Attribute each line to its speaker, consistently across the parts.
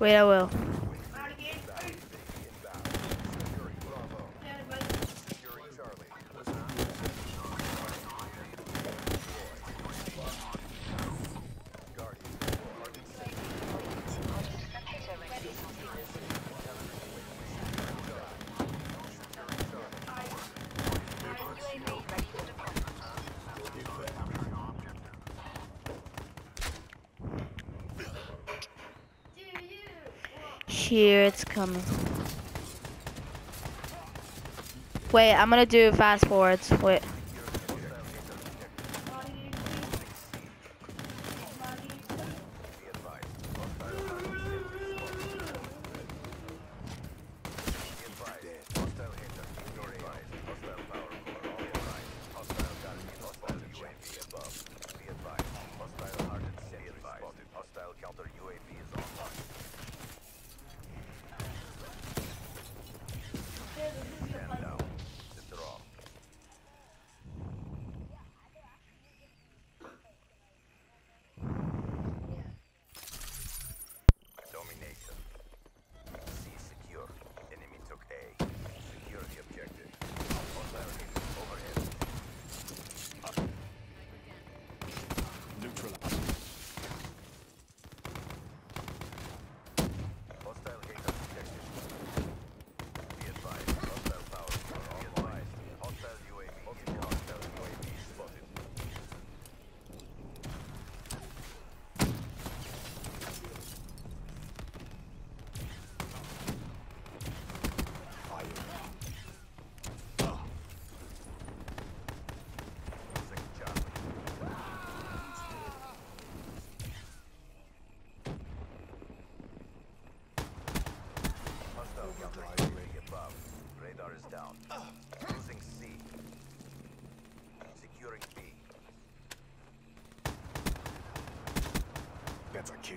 Speaker 1: Wait,
Speaker 2: I
Speaker 1: will. here, it's coming. Wait, I'm gonna do fast forwards, wait.
Speaker 3: Radar is down. Losing C. Securing B.
Speaker 4: That's a kill.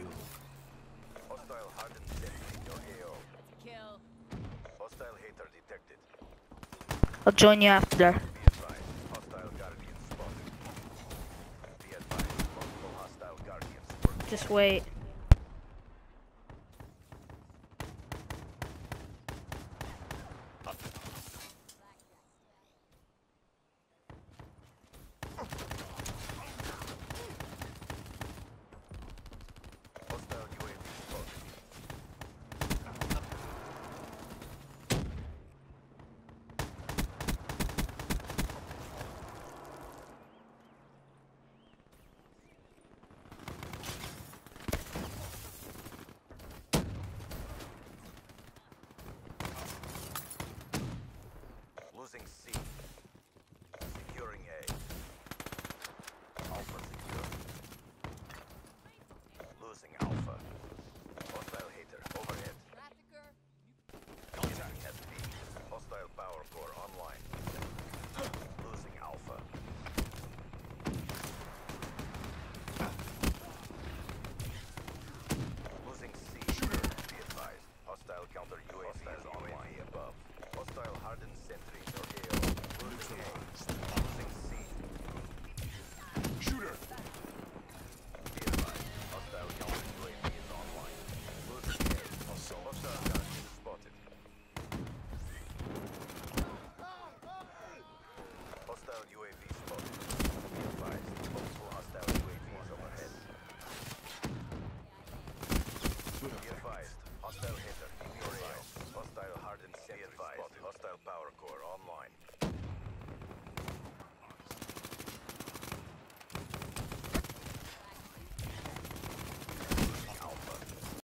Speaker 3: Hostile hardened detected in your AO.
Speaker 5: That's a kill.
Speaker 3: Hostile H.A.T.R. detected.
Speaker 1: I'll join you after. Just wait.
Speaker 3: Losing Alpha. Hostile H.A.T.R. overhead. Contact at B. Hostile power core online.